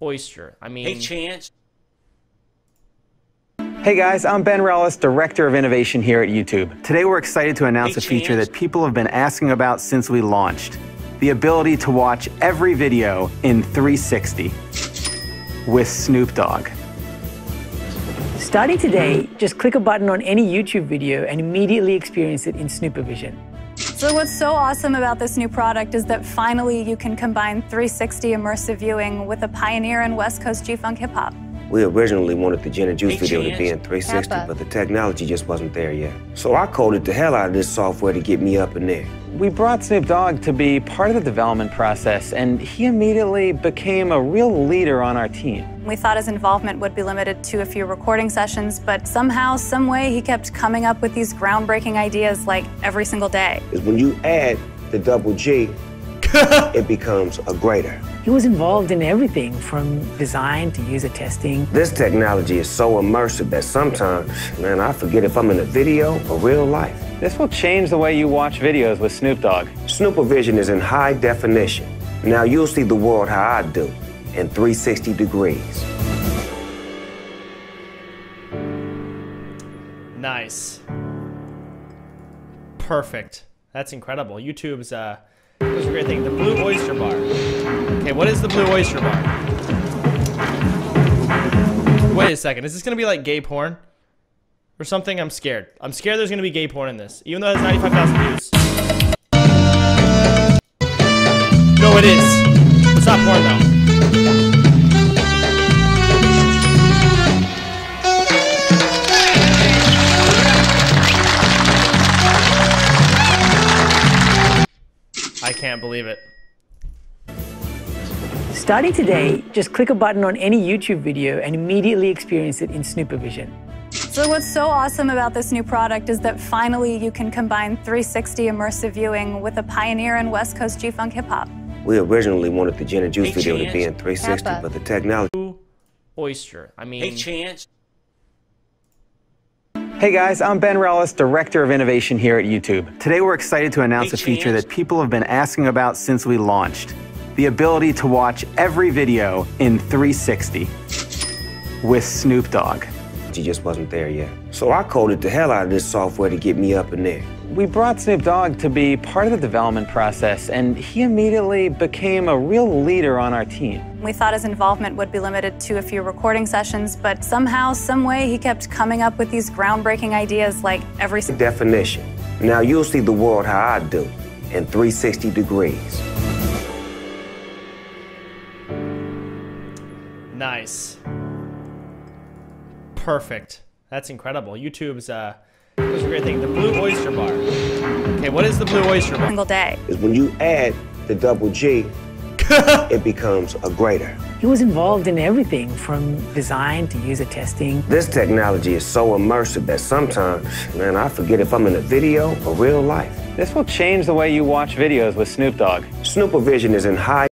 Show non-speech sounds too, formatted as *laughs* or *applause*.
oyster. I mean, Hey, Chance. Hey guys, I'm Ben Relles, Director of Innovation here at YouTube. Today we're excited to announce Hey, a feature Chance. that people have been asking about since we launched the ability to watch every video in 360 with Snoop Dogg. Starting today, just click a button on any YouTube video and immediately experience it in SnoopaVision. So what's so awesome about this new product is that finally you can combine 360 immersive viewing with a pioneer in West Coast G-Funk hip hop. We originally wanted the Gin and Juice video to be in 360, Kappa. but the technology just wasn't there yet. So I coded the hell out of this software to get me up in there. We brought Snoop Dogg to be part of the development process, and he immediately became a real leader on our team. We thought his involvement would be limited to a few recording sessions, but somehow, some way, he kept coming up with these groundbreaking ideas like every single day. Is when you add the double G, *laughs* it becomes a greater. He was involved in everything from design to user testing. This technology is so immersive that sometimes, man, I forget if I'm in a video or real life. This will change the way you watch videos with Snoop Dogg. SnoopaVision is in high definition. Now you'll see the world how I do, in 360 degrees. nice. Perfect. That's incredible. YouTube's uh, there's a great thing. The Blue Oyster Bar. Okay, what is the Blue Oyster Bar? Wait a second. Is this gonna be like gay porn? Or something? I'm scared. I'm scared there's gonna be gay porn in this, even though it has 95,000 views. No, it is. It's not porn though. Can't believe it. Starting today, just click a button on any YouTube video and immediately experience it in SnoopaVision. So what's so awesome about this new product is that finally you can combine 360 immersive viewing with a pioneer in West Coast G-Funk hip hop. We originally wanted the Gin and Juice Hey, video to be in 360, Kappa. but the technology Oyster. I mean, Hey, Chance. Hey guys, I'm Ben Relles, Director of Innovation here at YouTube. Today we're excited to announce a feature that people have been asking about since we launched the ability to watch every video in 360 with Snoop Dogg. Just wasn't there yet. So I coded the hell out of this software to get me up in there. We brought Snoop Dogg to be part of the development process, and he immediately became a real leader on our team. We thought his involvement would be limited to a few recording sessions, but somehow, some way, he kept coming up with these groundbreaking ideas like every Definition. Now you'll see the world how I do, in 360 degrees. Nice. Perfect. That's incredible. YouTube's uh, there's a great thing. The Blue Oyster Bar. Okay, what is the Blue Oyster Bar? single day. Is when you add the double G, *laughs* it becomes a greater. He was involved in everything from design to user testing. This technology is so immersive that sometimes, man, I forget if I'm in a video or real life. This will change the way you watch videos with Snoop Dogg. SnoopaVision is in high